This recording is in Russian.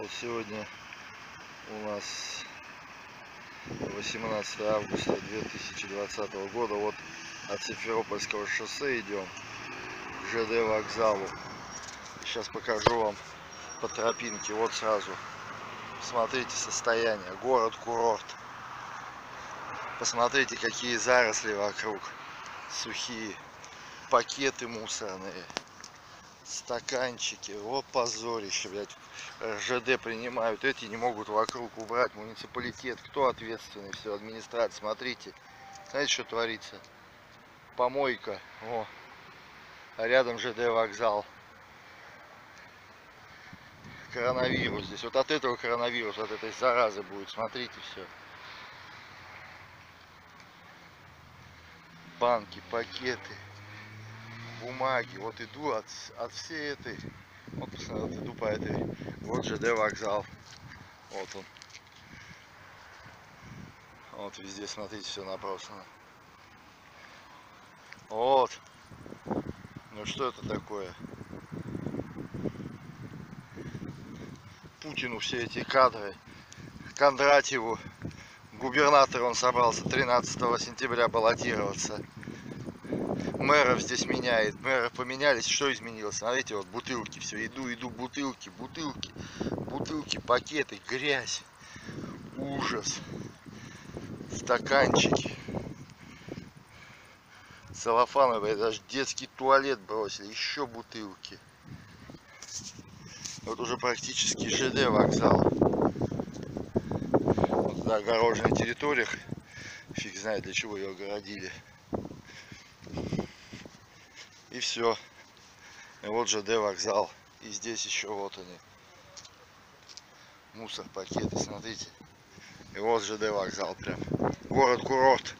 Вот сегодня у нас 18 августа 2020 года. Вот от Симферопольского шоссе идем к ЖД вокзалу. Сейчас покажу вам по тропинке. Вот сразу. Смотрите состояние. Город-курорт. Посмотрите, какие заросли вокруг. Сухие. Пакеты мусорные стаканчики. Вот позорище, блядь. РЖД принимают. Эти не могут вокруг убрать. Муниципалитет. Кто ответственный? Все, администрация. Смотрите. Знаете, что творится? Помойка. О. А рядом ЖД вокзал. Коронавирус здесь. Вот от этого коронавируса, от этой заразы будет. Смотрите все. Банки, пакеты бумаги. Вот иду от, от всей этой, вот, вот иду по этой, вот ЖД вокзал. Вот он. Вот везде, смотрите, все набросано. Вот. Ну что это такое? Путину все эти кадры. Кондратьеву, губернатор он собрался 13 сентября баллотироваться мэров здесь меняет. Мэры поменялись, что изменилось? Смотрите, вот бутылки, все, иду, иду, бутылки, бутылки, бутылки, пакеты, грязь, ужас, стаканчики, целлофановые, даже детский туалет бросили, еще бутылки. Вот уже практически ЖД вокзал. Вот на огороженной территориях, фиг знает для чего ее огородили. И все. И вот ЖД вокзал. И здесь еще вот они. Мусор, пакеты, смотрите. И вот ЖД вокзал прям. Город-курорт.